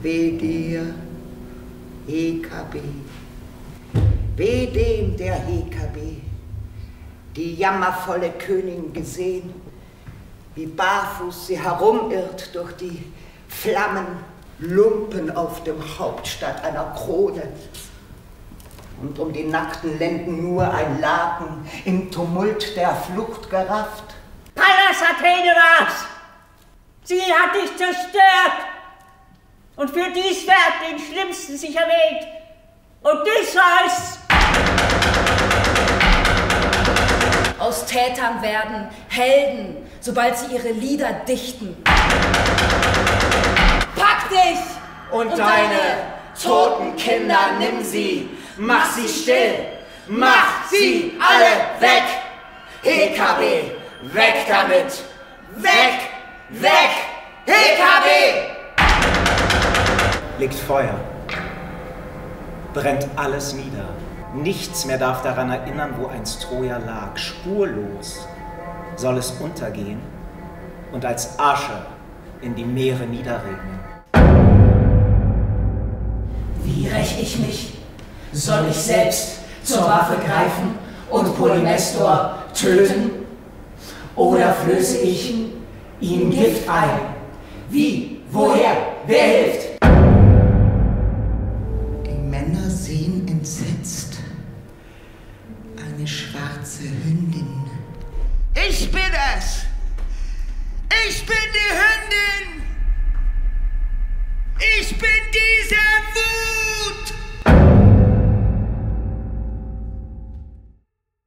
Weh dir, EKB. Weh dem der EKB, die jammervolle Königin gesehen, wie barfuß sie herumirrt durch die Flammen, Lumpen auf dem Hauptstadt einer Krone. Und um die nackten Lenden nur ein Laken im Tumult der Flucht gerafft. Pallas Athene war's! Sie hat dich zerstört und für dies Werk den Schlimmsten sich erwählt. Odysseus! Aus Tätern werden Helden, sobald sie ihre Lieder dichten. Pack dich! Und, und deine toten Kinder nimm sie, mach sie still, mach sie alle weg! HKB, weg damit! Weg! Weg! HKB! Legt Feuer, brennt alles nieder. Nichts mehr darf daran erinnern, wo einst Troja lag. Spurlos soll es untergehen und als Asche in die Meere niederregnen. Wie räch ich mich? Soll ich selbst zur Waffe greifen und Polymestor töten? Oder flöße ich ihm Gift ein? Wie? Woher? Wer hilft? Die Männer sehen entsetzt eine schwarze Hündin. Ich bin es! Ich bin die Hündin! Ich bin diese Wut!